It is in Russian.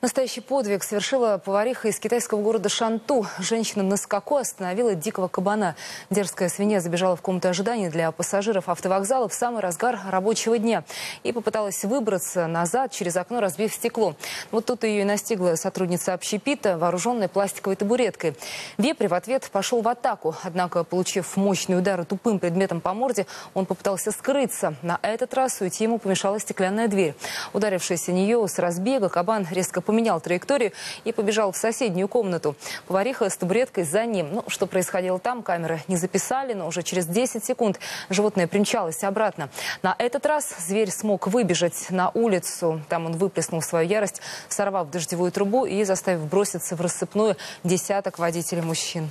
Настоящий подвиг совершила повариха из китайского города Шанту. Женщина на скаку остановила дикого кабана. Дерзкая свинья забежала в комнату ожидания для пассажиров автовокзала в самый разгар рабочего дня и попыталась выбраться назад через окно, разбив стекло. Вот тут ее и настигла сотрудница общепита, вооруженная пластиковой табуреткой. Вепрь в ответ пошел в атаку. Однако, получив мощный удар тупым предметом по морде, он попытался скрыться. На этот раз уйти ему помешала стеклянная дверь. Ударившись о нее с разбега, кабан резко поменял траекторию и побежал в соседнюю комнату. Повариха с табуреткой за ним. Ну, что происходило там, камеры не записали, но уже через 10 секунд животное примчалось обратно. На этот раз зверь смог выбежать на улицу. Там он выплеснул свою ярость, сорвав дождевую трубу и заставив броситься в рассыпную десяток водителей мужчин.